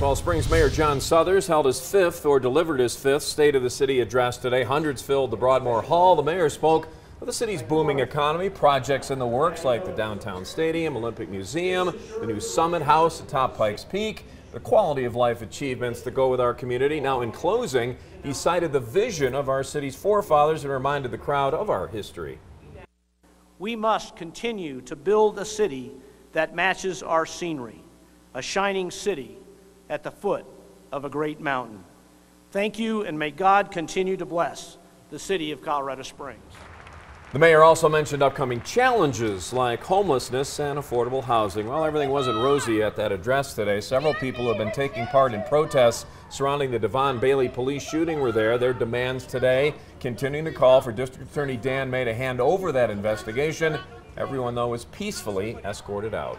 While Springs Mayor John Suthers held his fifth or delivered his fifth State of the City address today, hundreds filled the Broadmoor Hall. The mayor spoke of the city's booming economy, projects in the works like the downtown stadium, Olympic Museum, the new Summit House atop Pikes Peak, the quality of life achievements that go with our community. Now, in closing, he cited the vision of our city's forefathers and reminded the crowd of our history. We must continue to build a city that matches our scenery, a shining city at the foot of a great mountain. Thank you, and may God continue to bless the city of Colorado Springs. The mayor also mentioned upcoming challenges like homelessness and affordable housing. While everything wasn't rosy at that address today, several people have been taking part in protests surrounding the De'Von Bailey police shooting were there. Their demands today continuing to call for District Attorney Dan May to hand over that investigation. Everyone, though, was peacefully escorted out.